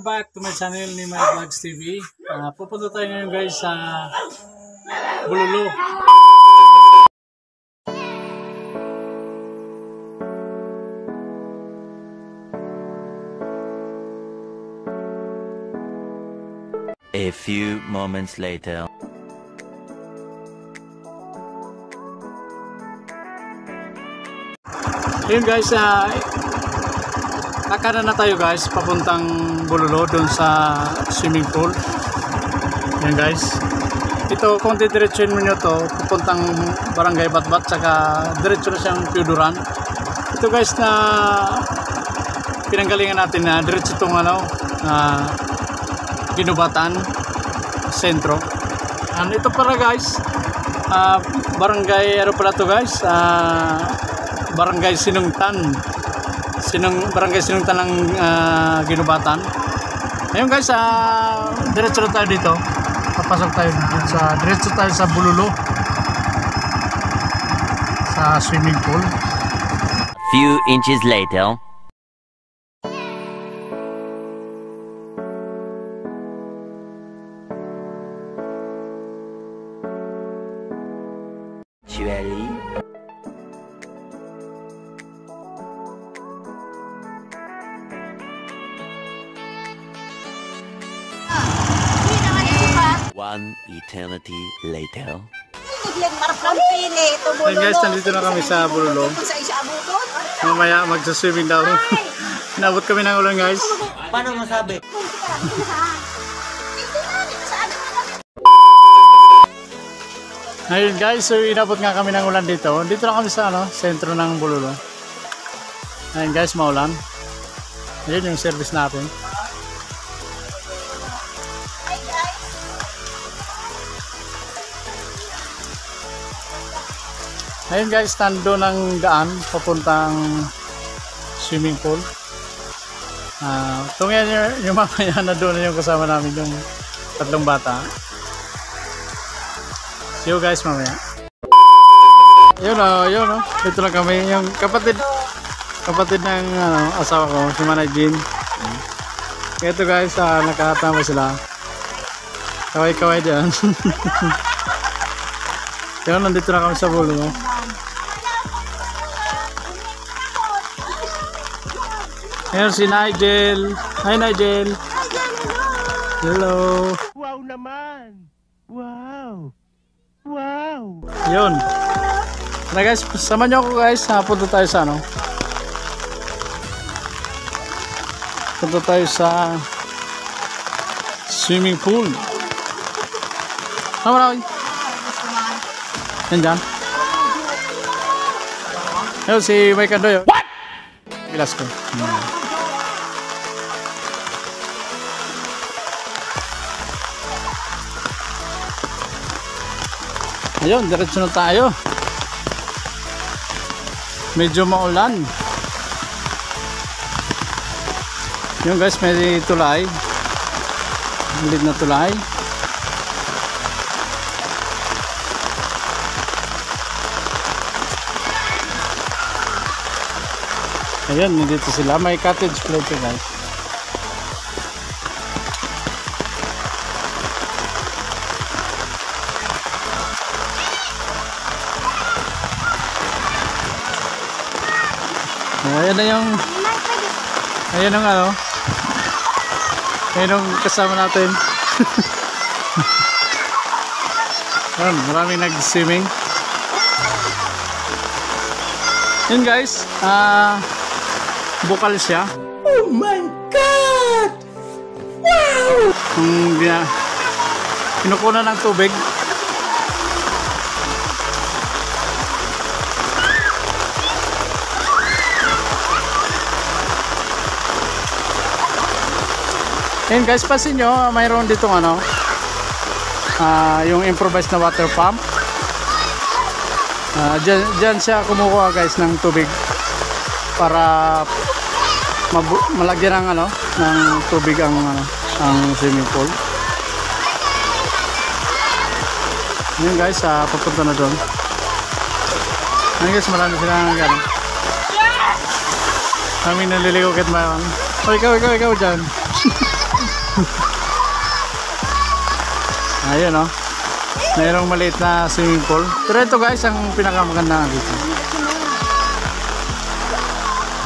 welcome back to my channel ni My Vlogs TV. Ah, pupunta tayo ngayon guys sa Bulolo. A few moments later. Ayun guys, uh, kakanan na tayo guys, papuntang Bulolo doon sa swimming pool. Ayun guys. Ito, kung didiretsuin mo nyo to, papuntang Barangay Batbat, saka diretso na siyang Piuduran. Ito guys na pinanggalingan natin na diretso itong ano, na Ginubatan Sentro. And ito para guys, ah, barangay ano pala to guys, ah, barangay Sinungtan. Sinung barangay Sinungtan ng ah, Ginubatan. Ayun guys, ah, diretso tayo dito. Papasok tayo dito sa diretso tayo sa Bululu. Sa swimming pool. Few inches later. One eternity later. Ayun guys, nandito na kami sa Bululu. Sa isa abuton. Mamaya magsaswimming daw. Inabot kami ng ulan guys. Paano masabi? Ayun guys, so inabot nga kami ng ulan dito. Dito na kami sa ano, sentro ng Bulolo. Ayun guys, maulan. Ayun yung service natin. Ayun guys, tando ng daan papuntang swimming pool. Ah, uh, yan yung, yung mamaya na doon yung kasama namin yung tatlong bata. See you guys mamaya. Yun o, yun o. Dito lang kami. Yung kapatid, kapatid ng ano, asawa ko, si Manay Jean. Ito guys, uh, nakatama sila. Kaway-kaway dyan. yun, nandito na kami sa bulo. No? Ayan si Nigel. Hi Nigel. Hello. Wow naman! Wow! Wow! Yun. Na guys, sama nyo ako guys. Ha, punta tayo sa ano. Punta tayo sa swimming pool. Tama na kayo. Yan dyan. Ayun, si Mike Andoy. What? Bilas ko. Hmm. Ayun, diretso na tayo. Medyo maulan. Yung guys, may tulay. Malit na tulay. Ayun, dito sila. May cottage plate guys. Ayan na yung Ayan ang ano Ayan ang kasama natin. Ayan, maraming nag-swimming. Yun guys Ah uh, Bukal siya. Oh my God! Wow! Kung um, Kinukunan ng tubig Ayun guys, pansin nyo, mayroon ditong ano, uh, yung improvised na water pump. Uh, dyan, dyan siya kumukuha guys ng tubig para malagyan ng ano, ng tubig ang, ano, ang swimming pool. Ayun guys, uh, papunta na doon. Ayun guys, marami sila ng gano'n. Kami naliligo kahit mayroon. Oh, ikaw, ikaw, ikaw dyan. Ayun oh. Mayroong maliit na swimming pool. Pero ito guys, ang pinakamaganda dito.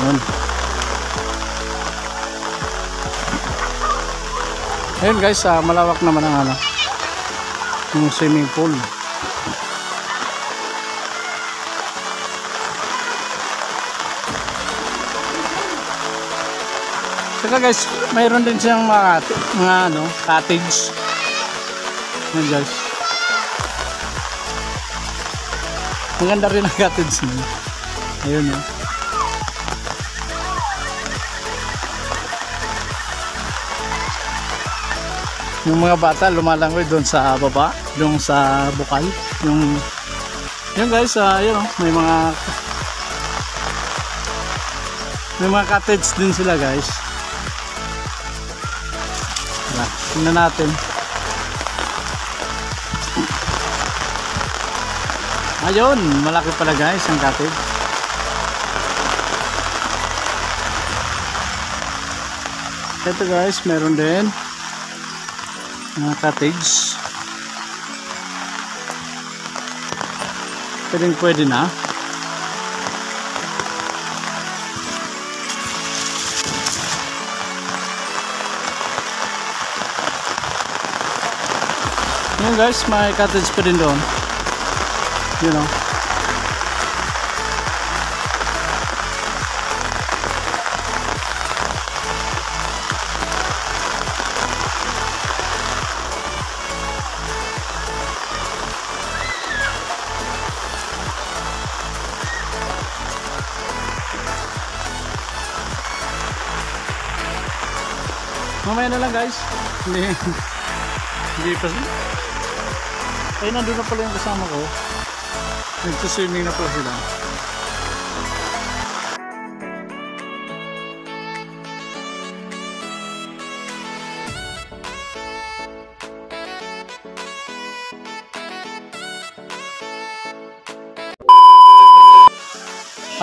Ayun. Ayun guys, ah, malawak naman ang ano. Yung swimming pool. Saka guys, mayroon din siyang mga, mga ano, cottage. Yan guys. Maganda rin ang cottage niya. Ayun yun. Yung mga bata lumalangoy doon sa baba, doon sa bukal. Yung yun guys, ah, yun, oh, may mga may mga cottage din sila guys. Tingnan natin. Ayun, malaki pala guys ang cottage. Ito guys, meron din mga cottage. Pwedeng pwede na. Yan guys, may cottage pa din doon. You know. Mamaya na lang guys. Hindi. Hindi pa. Ay, nandun na pala yung kasama ko. Nagsiswimming na pala sila.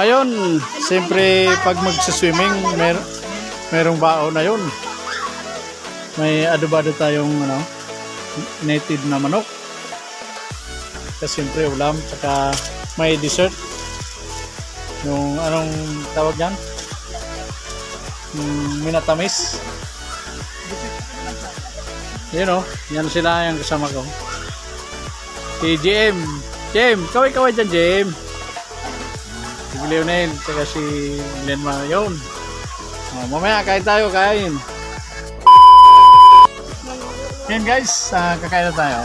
Ayun, siyempre pag magsiswimming, mer merong bao na yun. May adobado tayong ano, native na manok. Kasi siyempre ulam, saka may dessert. Yung anong tawag yan? Yung minatamis. Yun o, yan sila yung kasama ko. Si JM. JM, kaway-kaway dyan JM. Si Leonel, saka si Lenma yun. Oh, mamaya kain tayo, kain. Yan guys, ah, kakain na tayo.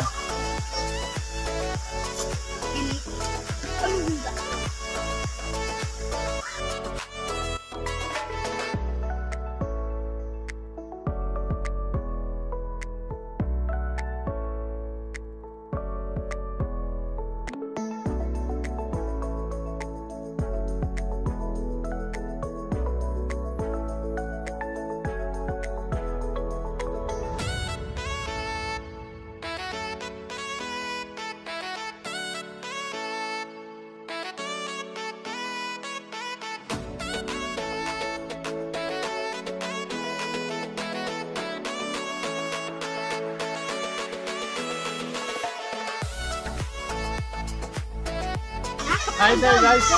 Hi there guys.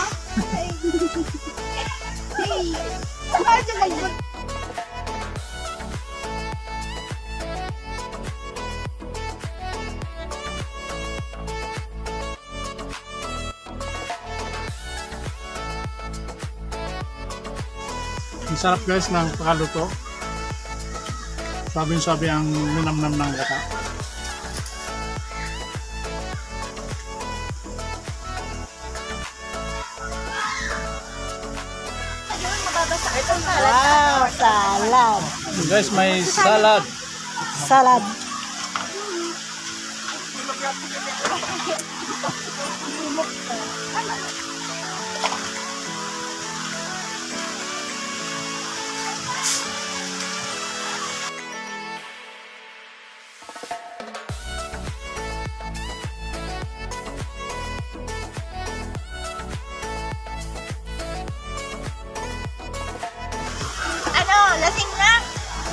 Ang sarap guys ng pakaluto. Sabi-sabi ang minamnam ng gata. Wow, salad. Guys, may salad. Salad.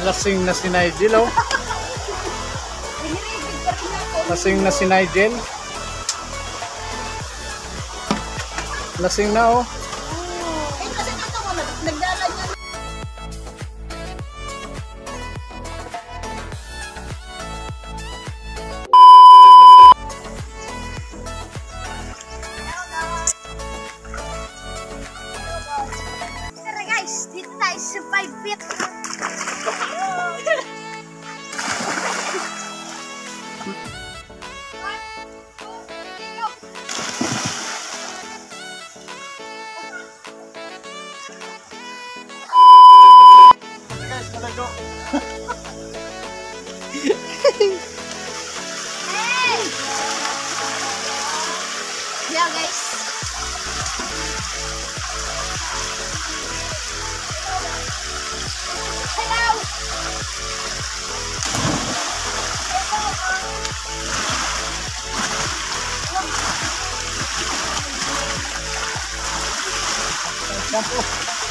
Lasing na si Nigel, oh. Lasing na si Nigel. Lasing na, oh. Yeah guys. Hello!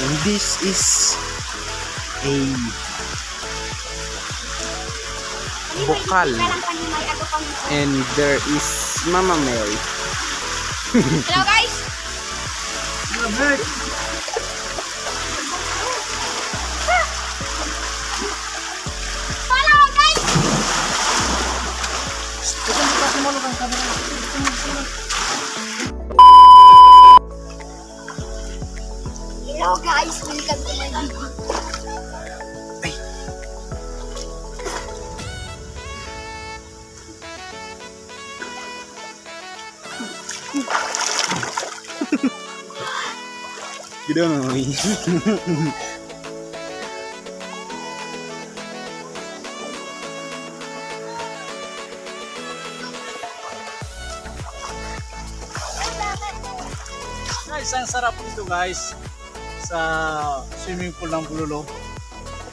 And this is a Bukal. and there is Mama Mary. Hello guys! Follow guys! Hello guys, welcome to my video. Gitu Mami. Guys, ang sarap dito guys sa swimming pool ng Bulolo.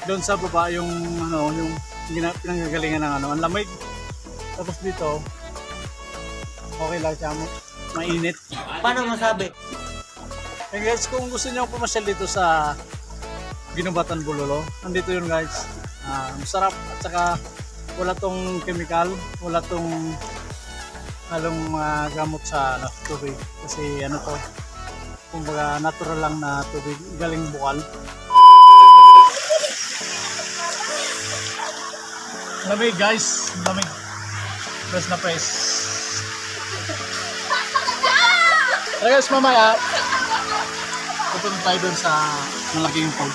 Doon sa baba yung ano, yung pinanggagalingan ng ano, ang lamig. Tapos dito, okay lang siya, ma- mainit. Paano masabi? Eh guys, kung gusto niyo pumasyal dito sa Ginubatan Bulolo, nandito yun guys. Ah, masarap at saka wala tong chemical, wala tong halong mga gamot sa ano, tubig. Kasi ano to, kumbaga natural lang na tubig, galing bukal. Lamig guys, lamig. Press na press. Tara guys, mamaya, pupunta tayo dun sa malaking pool.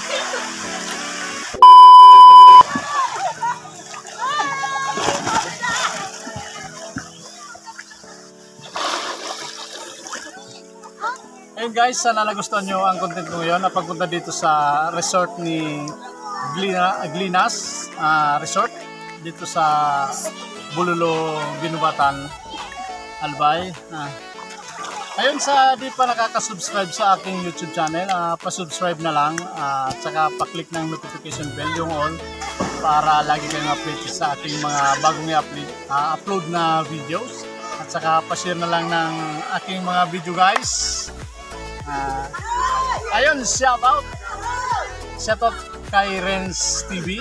Ayun guys, sana nagustuhan nyo ang content ko ngayon. Napagpunta dito sa resort ni Glina, Glinas ah, Resort dito sa Bululo, Ginubatan, Albay. Ah. Ayun sa di pa nakaka-subscribe sa aking YouTube channel, ah, pa-subscribe na lang ah, at saka pa-click ng notification bell yung all para lagi kayong update sa aking mga bagong i-upload ah, upload na videos at saka pa-share na lang ng aking mga video guys. Ah, ayun, shout out. Shout out kay Renz TV,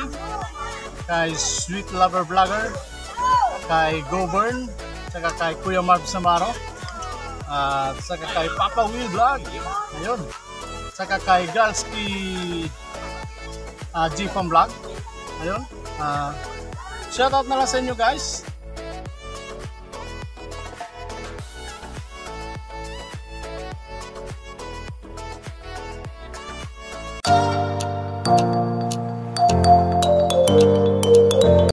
kay Sweet Lover Vlogger, kay Govern, saka kay Kuya Marv Samaro, at saka kay Papa Will Vlog. Ayun. Saka kay Galski uh, G from Vlog. Ayun. Uh, shout out na lang sa inyo guys.